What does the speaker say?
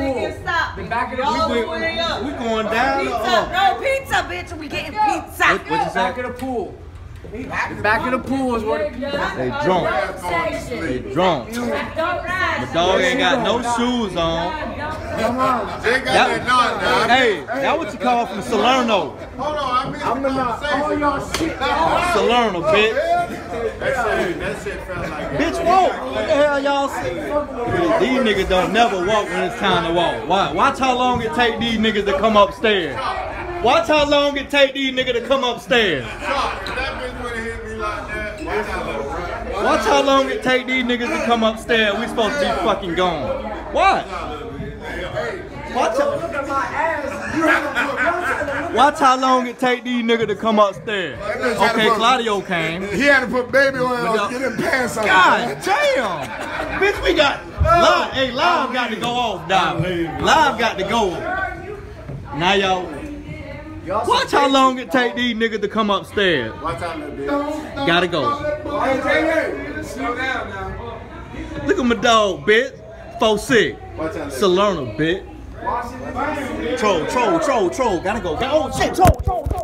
nigga, stop. The back of the pool. the way. We going down Pizza, up? no pizza, bitch. We getting pizza. What, what you Back say? of the pool. The back of the pool is where the people. They drunk. They drunk. The dog ain't got no shoes on. Come on. They got that knot. Hey, that what you call from Salerno. Hold on, I missed I'm the in my, all conversation. y'all shit. Salerno, bitch. That shit, that shit felt like Bitch, walk. What the hell y'all see? These niggas don't never walk when it's time to walk. Why? Watch how long it take these niggas to come upstairs. Watch how long it take these niggas to come upstairs. Chuck, if that bitch would have hit me like that, watch out, little bro. Watch how long it take these niggas to come upstairs. We supposed to be fucking gone. What? Watch Look at my ass. Watch how long it take these niggas to come upstairs. Okay, Claudio came. He had to put baby oil on, get him pants on. God damn! Bitch, we got live. Hey, live got to go off, dog. Live got to go. Now y'all, watch how long it take these niggas to come upstairs. Watch out, little bitch. Gotta go. Hey, Jay, slow down now. Look at my dog, bitch. Four six. Watch out, little Salerno, bitch. Troll, troll, troll, troll. Gotta go. Oh shit, troll.